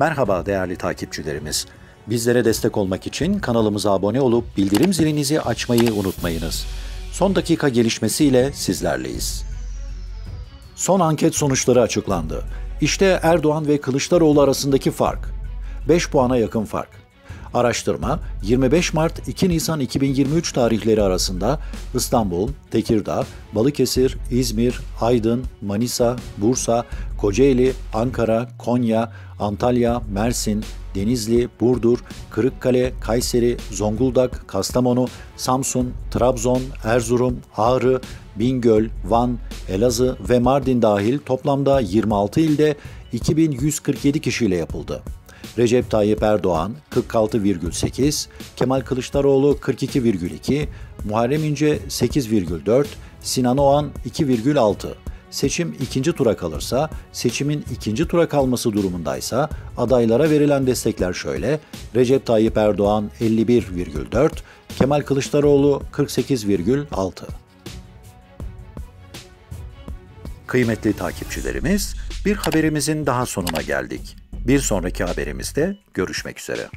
Merhaba değerli takipçilerimiz. Bizlere destek olmak için kanalımıza abone olup bildirim zilinizi açmayı unutmayınız. Son dakika gelişmesiyle sizlerleyiz. Son anket sonuçları açıklandı. İşte Erdoğan ve Kılıçdaroğlu arasındaki fark. 5 puana yakın fark. Araştırma 25 Mart 2 Nisan 2023 tarihleri arasında İstanbul, Tekirdağ, Balıkesir, İzmir, Aydın, Manisa, Bursa, Kocaeli, Ankara, Konya, Antalya, Mersin, Denizli, Burdur, Kırıkkale, Kayseri, Zonguldak, Kastamonu, Samsun, Trabzon, Erzurum, Ağrı, Bingöl, Van, Elazığ ve Mardin dahil toplamda 26 ilde 2147 kişiyle yapıldı. Recep Tayyip Erdoğan 46,8, Kemal Kılıçdaroğlu 42,2, Muharrem İnce 8,4, Sinan Oğan 2,6. Seçim ikinci tura kalırsa, seçimin ikinci tura kalması durumundaysa adaylara verilen destekler şöyle. Recep Tayyip Erdoğan 51,4, Kemal Kılıçdaroğlu 48,6. Kıymetli takipçilerimiz, bir haberimizin daha sonuna geldik. Bir sonraki haberimizde görüşmek üzere.